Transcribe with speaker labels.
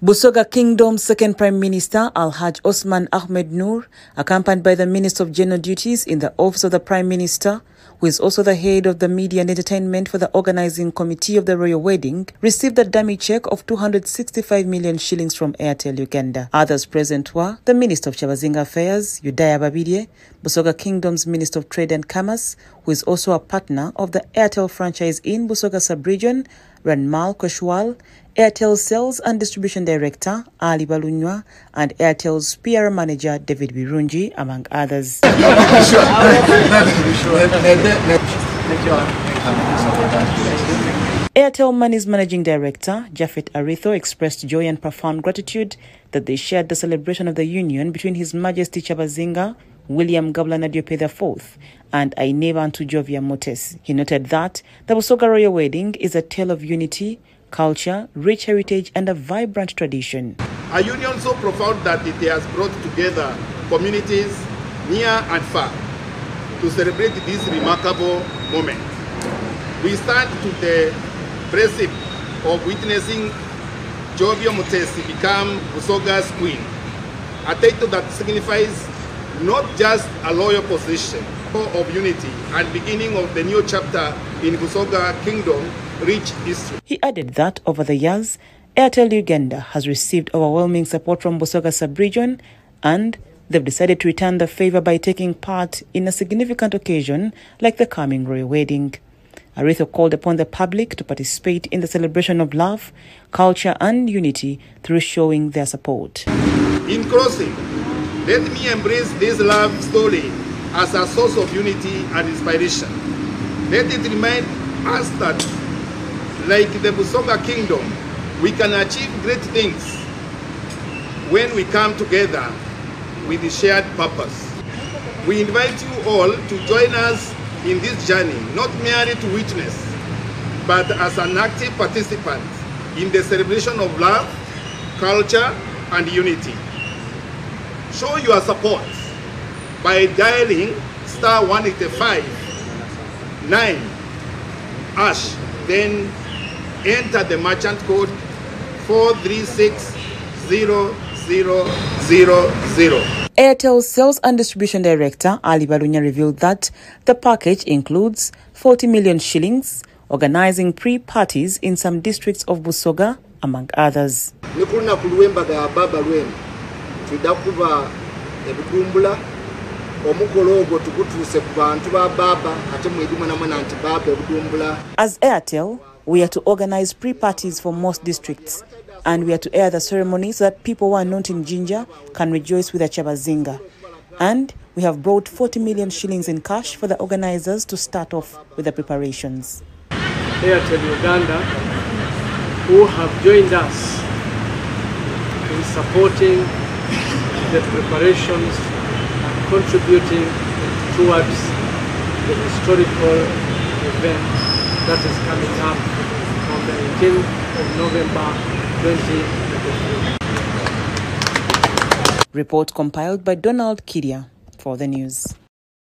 Speaker 1: Busoga Kingdom's second Prime Minister Alhaj Osman Ahmed Nur, accompanied by the Minister of General Duties in the Office of the Prime Minister, who is also the head of the Media and Entertainment for the organizing committee of the royal wedding, received a dummy check of 265 million shillings from Airtel Uganda. Others present were the Minister of Kyabazinga Affairs, Udaya Babirye, Busoga Kingdom's Minister of Trade and Commerce, who is also a partner of the Airtel franchise in Busoga sub-region, Ranmal Koshwal, Airtel Sales and Distribution Director Ali Balunywa, and Airtel's PR Manager David Birungi, among others. Airtel Money's Managing Director, Japheth Aritho, expressed joy and profound gratitude that they shared the celebration of the union between His Majesty Kyabazinga, William Gabula Nadiope IV, and Inhebantu Jovia Mutesi. He noted that the Busoga Royal Wedding is a tale of unity, culture, rich heritage, and a vibrant tradition.
Speaker 2: A union so profound that it has brought together communities near and far to celebrate this remarkable moment. We stand to the precipice of witnessing Jovia Mutesi become Busoga's queen, a title that signifies not just a loyal position but of unity and beginning of the new chapter in Busoga Kingdom rich history.
Speaker 1: He added that over the years, Airtel Uganda has received overwhelming support from Busoga sub-region and they've decided to return the favor by taking part in a significant occasion like the coming royal wedding. Aritho called upon the public to participate in the celebration of love, culture and unity through showing their support.
Speaker 2: In closing, let me embrace this love story as a source of unity and inspiration. Let it remind us that, like the Busoga Kingdom, we can achieve great things when we come together with a shared purpose. We invite you all to join us in this journey, not merely to witness, but as an active participant in the celebration of love, culture, and unity. Show your support by dialing star 185 9 ash then enter the merchant code 4360000
Speaker 1: Airtel Sales and Distribution Director Ali Barunya revealed that the package includes 40 million shillings, organizing pre-parties in some districts of Busoga, among others.
Speaker 3: lw'embaga ya baba lwenu. Kuba omukolo ogwo tugutuuse ku bantu ba baaba ate namwena nti baaba ebutumbula
Speaker 1: As Airtel, we are to organize pre-parties for most districts, and we are to air the ceremony so that people who are not in Jinja can rejoice with a Kyabazinga. And we have brought 40 million shillings in cash for the organizers to start off with the preparations.
Speaker 4: Airtel Uganda who have joined us in supporting the preparations and contributing towards the historical event that is coming up on the 18th of November 2023.
Speaker 1: Report compiled by Donald Kidia for the news.